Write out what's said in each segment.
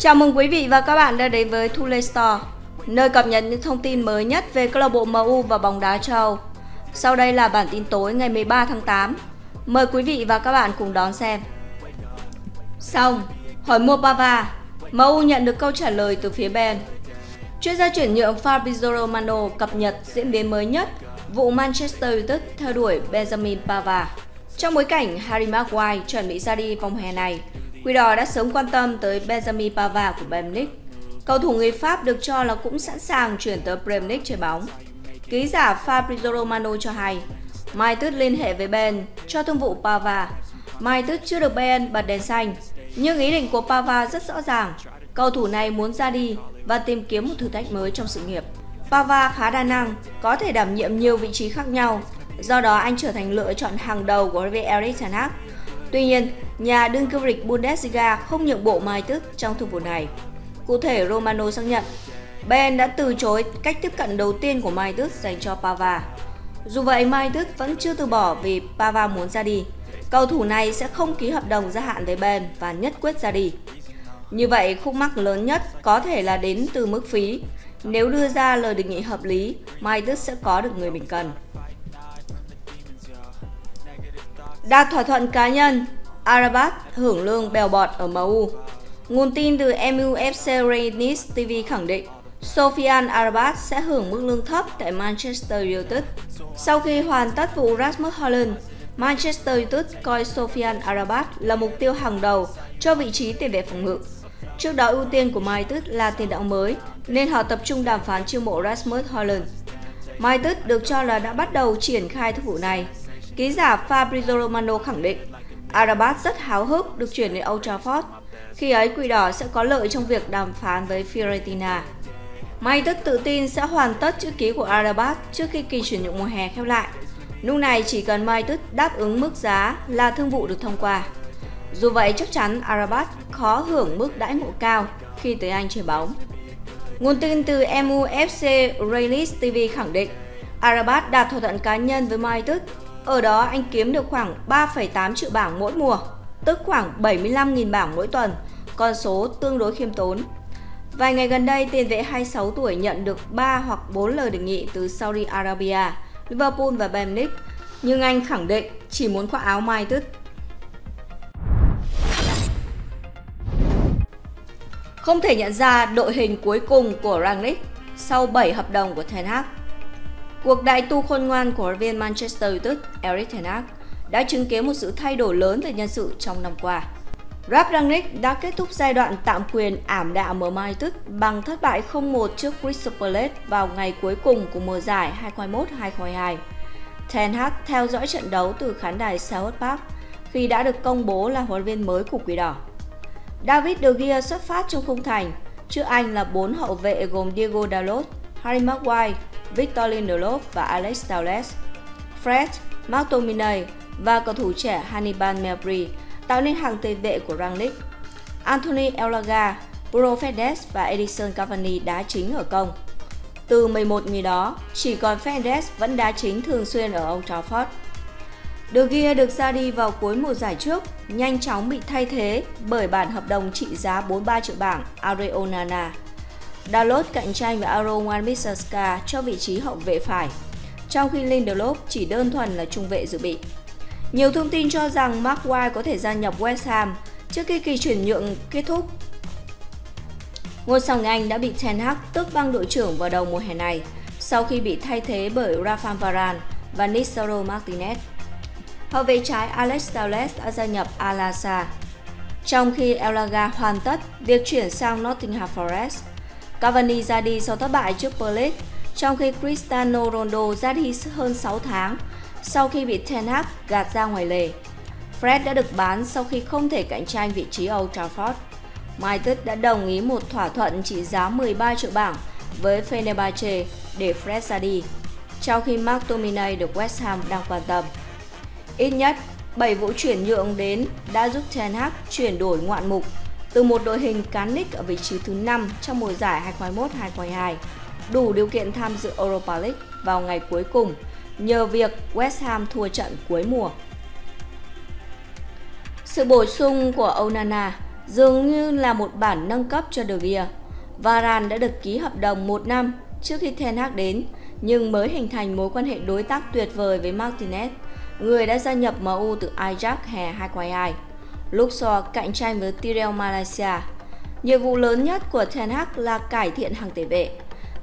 Chào mừng quý vị và các bạn đã đến với Thule Store, nơi cập nhật những thông tin mới nhất về câu lạc bộ MU và bóng đá châu Âu. Sau đây là bản tin tối ngày 13 tháng 8. Mời quý vị và các bạn cùng đón xem. Xong, hỏi mua Pava, MU nhận được câu trả lời từ phía Ben. Chuyên gia chuyển nhượng Fabrizio Romano cập nhật diễn biến mới nhất vụ Manchester United theo đuổi Benjamin Pava. Trong bối cảnh Harry Maguire chuẩn bị ra đi vòng hè này, Quỷ đỏ đã sớm quan tâm tới Benjamin Pavard của Bayern Munich. Cầu thủ người Pháp được cho là cũng sẵn sàng chuyển tới Premier League chơi bóng. Ký giả Fabrizio Romano cho hay, Mai tuyết liên hệ với Ben cho thương vụ Pavard. Mai tuyết chưa được Ben bật đèn xanh, nhưng ý định của Pavard rất rõ ràng. Cầu thủ này muốn ra đi và tìm kiếm một thử thách mới trong sự nghiệp. Pavard khá đa năng, có thể đảm nhiệm nhiều vị trí khác nhau, do đó anh trở thành lựa chọn hàng đầu của Eric Ten Hag Tuy nhiên, nhà đương kim vô địch Bundesliga không nhượng bộ Mai Tức trong thương vụ này. Cụ thể, Romano xác nhận Bayern đã từ chối cách tiếp cận đầu tiên của Mai Đức dành cho Pava. Dù vậy, Mai Đức vẫn chưa từ bỏ vì Pava muốn ra đi. Cầu thủ này sẽ không ký hợp đồng gia hạn với Bayern và nhất quyết ra đi. Như vậy, khúc mắc lớn nhất có thể là đến từ mức phí. Nếu đưa ra lời đề nghị hợp lý, Mai Đức sẽ có được người mình cần. Đạt thỏa thuận cá nhân, Arabat hưởng lương bèo bọt ở MU. Nguồn tin từ MUFC Reynis TV khẳng định Sofian Arabat sẽ hưởng mức lương thấp tại Manchester United. Sau khi hoàn tất vụ Rasmus Holland, Manchester United coi Sofian Arabat là mục tiêu hàng đầu cho vị trí tiền vệ phòng ngự. Trước đó ưu tiên của United là tiền đạo mới, nên họ tập trung đàm phán chiêu mộ Rasmus Holland. United được cho là đã bắt đầu triển khai thương vụ này Ký giả Fabrizio Romano khẳng định Arabat rất háo hức được chuyển đến Old Trafford. Khi ấy, Quỷ Đỏ sẽ có lợi trong việc đàm phán với Fiorentina. May tự tin sẽ hoàn tất chữ ký của Arabat trước khi kỳ chuyển nhượng mùa hè khép lại. Lúc này chỉ cần Mai Tức đáp ứng mức giá là thương vụ được thông qua. Dù vậy, chắc chắn Arabat khó hưởng mức đãi ngộ cao khi tới Anh chơi bóng. Nguồn tin từ MUFC Raylis TV khẳng định Arabat đạt thỏa thuận cá nhân với Mai Tức ở đó anh kiếm được khoảng 3,8 triệu bảng mỗi mùa, tức khoảng 75.000 bảng mỗi tuần, con số tương đối khiêm tốn. Vài ngày gần đây, tiền vệ 26 tuổi nhận được 3 hoặc 4 lời đề nghị từ Saudi Arabia, Liverpool và Bayern Munich, nhưng anh khẳng định chỉ muốn khoác áo Mai Tức. Không thể nhận ra đội hình cuối cùng của Rangnick sau 7 hợp đồng của Ten Hag. Cuộc đại tu khôn ngoan của huấn viên Manchester United Eric Ten Hag đã chứng kiến một sự thay đổi lớn về nhân sự trong năm qua. Ralf Rangnick đã kết thúc giai đoạn tạm quyền ảm đạm ở Man United bằng thất bại 0-1 trước Crystal Palace vào ngày cuối cùng của mùa giải 2021-2022. Ten Hag theo dõi trận đấu từ khán đài Selhurst Park khi đã được công bố là huấn luyện viên mới của Quỷ Đỏ. David De Gea xuất phát trong khung thành, trước anh là bốn hậu vệ gồm Diego Dalot, Harry Maguire, Victor Lindelof và Alex Telles. Fred, McTominay và cầu thủ trẻ Hannibal Mejbri tạo nên hàng tiền vệ của Rangnick. Anthony Elaga, Bruno Fernandes và Edison Cavani đá chính ở công. Từ 11 người đó, chỉ còn Fernandes vẫn đá chính thường xuyên ở Old Trafford. De Gea được ra đi vào cuối mùa giải trước, nhanh chóng bị thay thế bởi bản hợp đồng trị giá 43 triệu bảng Areonana Dalot cạnh tranh với Aaron wan cho vị trí hậu vệ phải, trong khi Lindelof chỉ đơn thuần là trung vệ dự bị. Nhiều thông tin cho rằng Maguire có thể gia nhập West Ham trước khi kỳ chuyển nhượng kết thúc. Ngôi sao Anh đã bị Ten Hag tước băng đội trưởng vào đầu mùa hè này sau khi bị thay thế bởi Rafael Varane và Lisandro Martinez. Hậu vệ trái Alex Telles đã gia nhập Al trong khi Elaga hoàn tất việc chuyển sang Nottingham Forest. Cavani ra đi sau thất bại trước Palace, trong khi Cristiano Ronaldo ra đi hơn 6 tháng sau khi bị Ten Hag gạt ra ngoài lề. Fred đã được bán sau khi không thể cạnh tranh vị trí Old Trafford. United đã đồng ý một thỏa thuận trị giá 13 triệu bảng với Fenerbahce để Fred ra đi, trong khi McTominay được West Ham đang quan tâm. Ít nhất 7 vụ chuyển nhượng đến đã giúp Ten Hag chuyển đổi ngoạn mục từ một đội hình cán đích ở vị trí thứ 5 trong mùa giải 2021-2022, đủ điều kiện tham dự Europa League vào ngày cuối cùng nhờ việc West Ham thua trận cuối mùa. Sự bổ sung của Onana dường như là một bản nâng cấp cho De Gea. Varane đã được ký hợp đồng một năm trước khi Ten Hag đến, nhưng mới hình thành mối quan hệ đối tác tuyệt vời với Martinez, người đã gia nhập MU từ Ajax hè 2022. Luxor cạnh tranh với Tyrell Malaysia. Nhiệm vụ lớn nhất của Ten Hag là cải thiện hàng tiền vệ.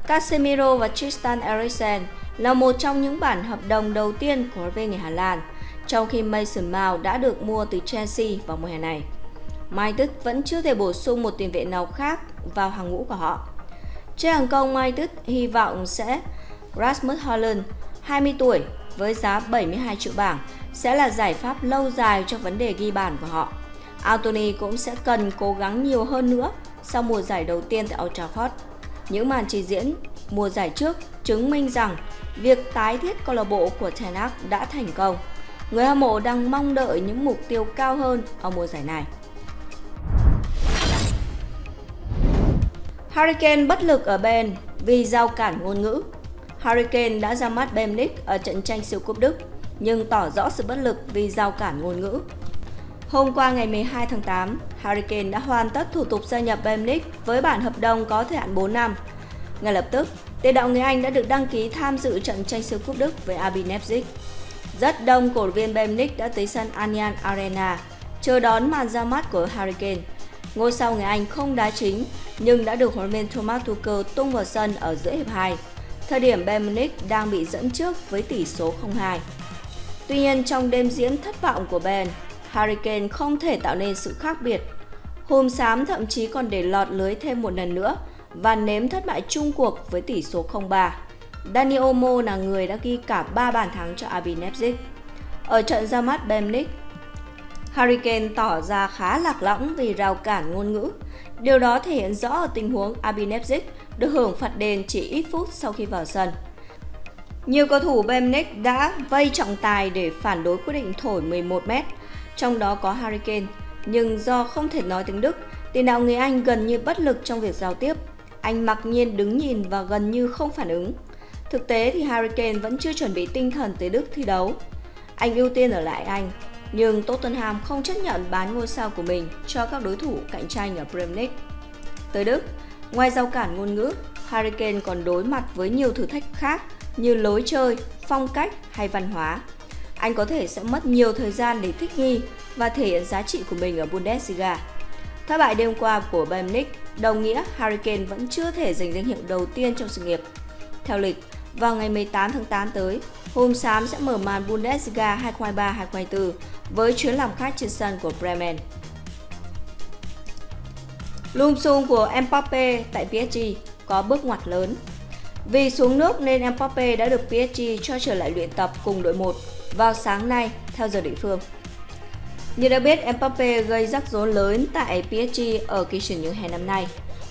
Casemiro và Tristan Eriksen là một trong những bản hợp đồng đầu tiên của huấn người Hà Lan, trong khi Mason Mount đã được mua từ Chelsea vào mùa hè này. Mai Tức vẫn chưa thể bổ sung một tiền vệ nào khác vào hàng ngũ của họ. Trên hàng công Mai Tức hy vọng sẽ Rasmus Holland, 20 tuổi, với giá 72 triệu bảng, sẽ là giải pháp lâu dài cho vấn đề ghi bàn của họ. Anthony cũng sẽ cần cố gắng nhiều hơn nữa sau mùa giải đầu tiên tại Old Trafford. Những màn trình diễn mùa giải trước chứng minh rằng việc tái thiết câu lạc bộ của Ten Hag đã thành công. Người hâm mộ đang mong đợi những mục tiêu cao hơn ở mùa giải này. Hurricane bất lực ở Ben vì giao cản ngôn ngữ. Hurricane đã ra mắt Bayern Munich ở trận tranh siêu cúp Đức, nhưng tỏ rõ sự bất lực vì giao cản ngôn ngữ. Hôm qua ngày 12 tháng 8, Hurricane đã hoàn tất thủ tục gia nhập Bayern Munich với bản hợp đồng có thời hạn 4 năm. Ngay lập tức, tiền đạo người Anh đã được đăng ký tham dự trận tranh siêu cúp Đức với RB Leipzig. Rất đông cổ viên Bayern Munich đã tới sân Allianz Arena chờ đón màn ra mắt của Hurricane. Ngôi sao người Anh không đá chính nhưng đã được huấn luyện Thomas Tuchel tung vào sân ở giữa hiệp 2. Thời điểm Bayern Munich đang bị dẫn trước với tỷ số 0-2. Tuy nhiên trong đêm diễn thất vọng của Bayern, Hurricane không thể tạo nên sự khác biệt. Hùm xám thậm chí còn để lọt lưới thêm một lần nữa và nếm thất bại chung cuộc với tỷ số 0-3. Dani Olmo là người đã ghi cả 3 bàn thắng cho RB Leipzig. Ở trận ra mắt Bayern Munich, Hurricane tỏ ra khá lạc lõng vì rào cản ngôn ngữ. Điều đó thể hiện rõ ở tình huống RB được hưởng phạt đền chỉ ít phút sau khi vào sân. Nhiều cầu thủ Bayern đã vây trọng tài để phản đối quyết định thổi 11m, trong đó có Hurricane. Nhưng do không thể nói tiếng Đức, tiền đạo người Anh gần như bất lực trong việc giao tiếp. Anh mặc nhiên đứng nhìn và gần như không phản ứng. Thực tế thì Hurricane vẫn chưa chuẩn bị tinh thần tới Đức thi đấu. Anh ưu tiên ở lại Anh, nhưng Tottenham không chấp nhận bán ngôi sao của mình cho các đối thủ cạnh tranh ở Premier League. Tới Đức, ngoài rào cản ngôn ngữ, Hurricane còn đối mặt với nhiều thử thách khác như lối chơi, phong cách hay văn hóa. Anh có thể sẽ mất nhiều thời gian để thích nghi và thể hiện giá trị của mình ở Bundesliga. Thất bại đêm qua của Bayern Munich đồng nghĩa Hurricane vẫn chưa thể giành danh hiệu đầu tiên trong sự nghiệp. Theo lịch, vào ngày 18 tháng 8 tới, Hôm Xám sẽ mở màn Bundesliga 2023-2024 với chuyến làm khách trên sân của Bremen. Lùm xùm của Mbappe tại PSG có bước ngoặt lớn. Vì xuống nước nên Mbappe đã được PSG cho trở lại luyện tập cùng đội 1 vào sáng nay theo giờ địa phương. Như đã biết, Mbappe gây rắc rối lớn tại PSG ở kỳ chuyển nhượng hè năm nay.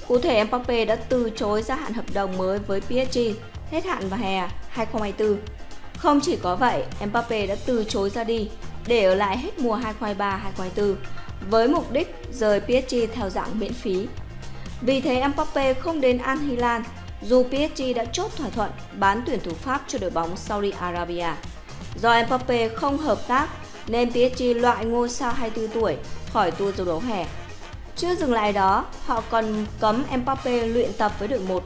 Cụ thể, Mbappe đã từ chối gia hạn hợp đồng mới với PSG hết hạn vào hè 2024 không chỉ có vậy, Mbappe đã từ chối ra đi để ở lại hết mùa 2023-2024 với mục đích rời PSG theo dạng miễn phí. Vì thế Mbappe không đến Al Hilal dù PSG đã chốt thỏa thuận bán tuyển thủ Pháp cho đội bóng Saudi Arabia. Do Mbappe không hợp tác nên PSG loại ngôi sao 24 tuổi khỏi tour châu đấu hè. Chưa dừng lại đó, họ còn cấm Mbappe luyện tập với đội 1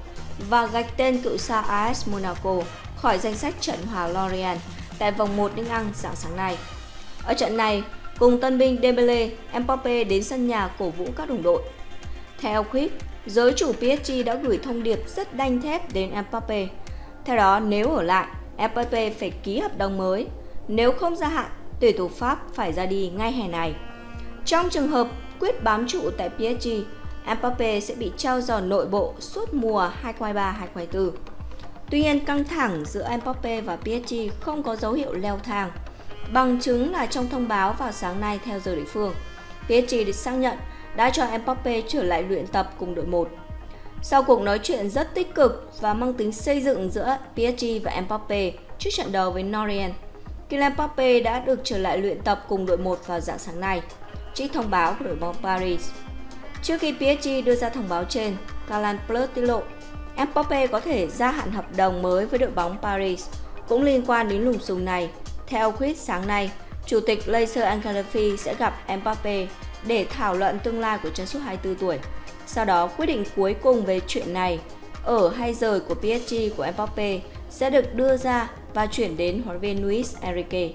và gạch tên cựu sao AS Monaco khỏi danh sách trận hòa Lorient tại vòng 1 nước Anh sáng sáng nay. Ở trận này, cùng tân binh Dembele, Mbappe đến sân nhà cổ vũ các đồng đội. Theo Quick, giới chủ PSG đã gửi thông điệp rất đanh thép đến Mbappe. Theo đó, nếu ở lại, Mbappe phải ký hợp đồng mới. Nếu không gia hạn, tuyển thủ Pháp phải ra đi ngay hè này. Trong trường hợp quyết bám trụ tại PSG, Mbappe sẽ bị trao giò nội bộ suốt mùa 2023-2024. Tuy nhiên, căng thẳng giữa Mbappe và PSG không có dấu hiệu leo thang. Bằng chứng là trong thông báo vào sáng nay theo giờ địa phương, PSG được xác nhận đã cho Mbappe trở lại luyện tập cùng đội 1. Sau cuộc nói chuyện rất tích cực và mang tính xây dựng giữa PSG và Mbappe trước trận đấu với Lorient, Kylian Mbappe đã được trở lại luyện tập cùng đội 1 vào dạng sáng nay, trích thông báo của đội bóng Paris. Trước khi PSG đưa ra thông báo trên, Calan Plus tiết lộ Mbappe có thể gia hạn hợp đồng mới với đội bóng Paris. Cũng liên quan đến lùm xùm này, theo quyết sáng nay, Chủ tịch Laser Ankalafi sẽ gặp Mbappe để thảo luận tương lai của chân sút 24 tuổi. Sau đó, quyết định cuối cùng về chuyện này ở hay rời của PSG của Mbappe sẽ được đưa ra và chuyển đến huấn luyện viên Luis Enrique.